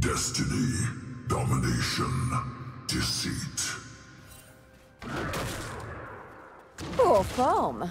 Destiny, domination, deceit. Poor form.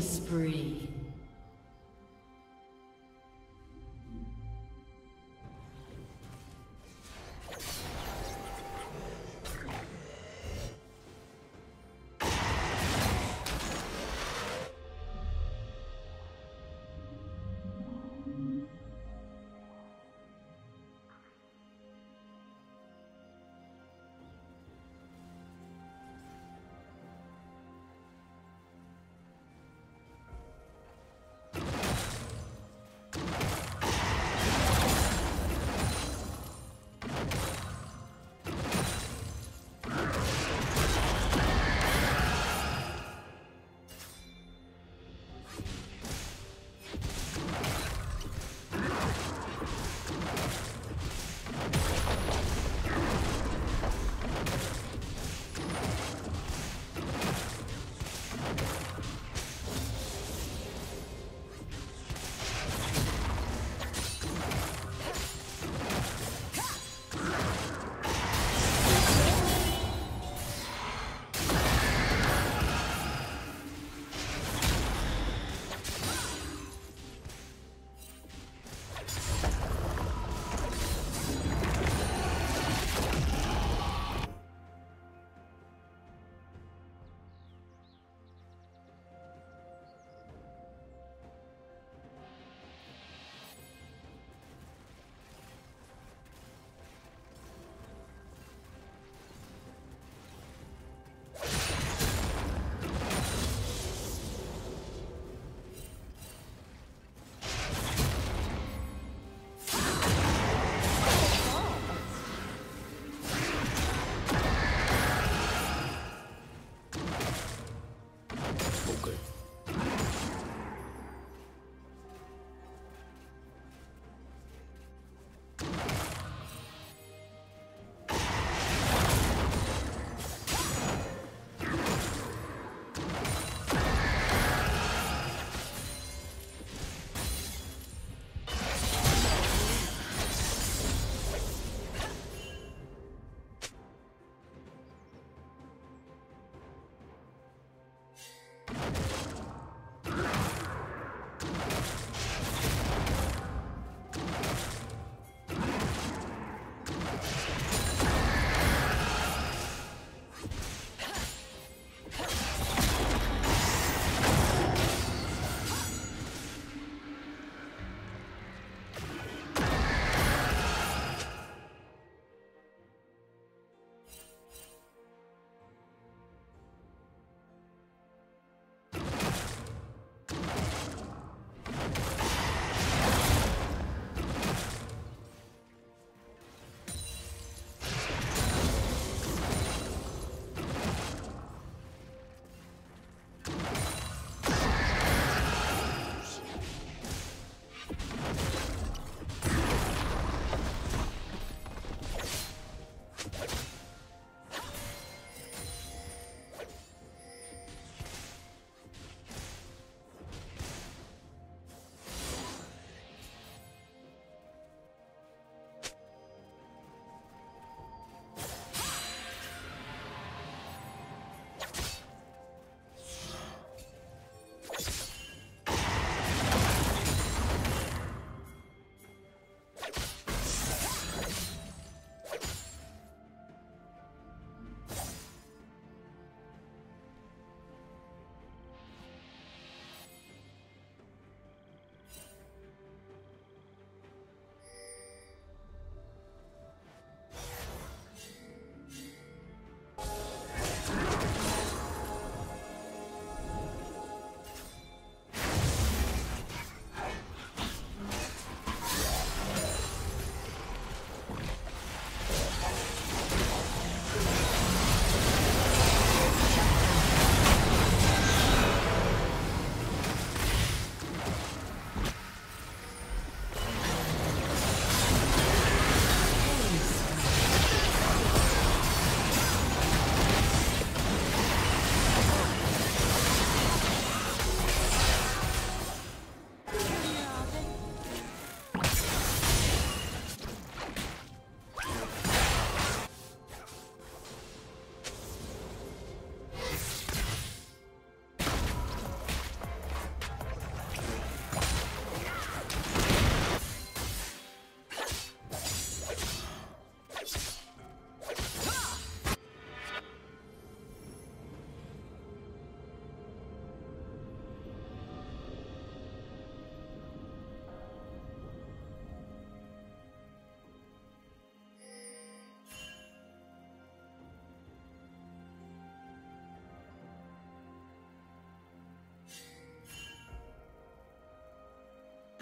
Spree.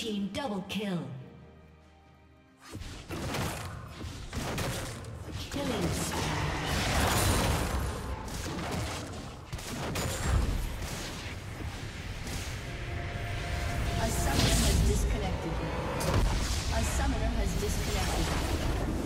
team double kill. A summoner has disconnected. A summoner has disconnected.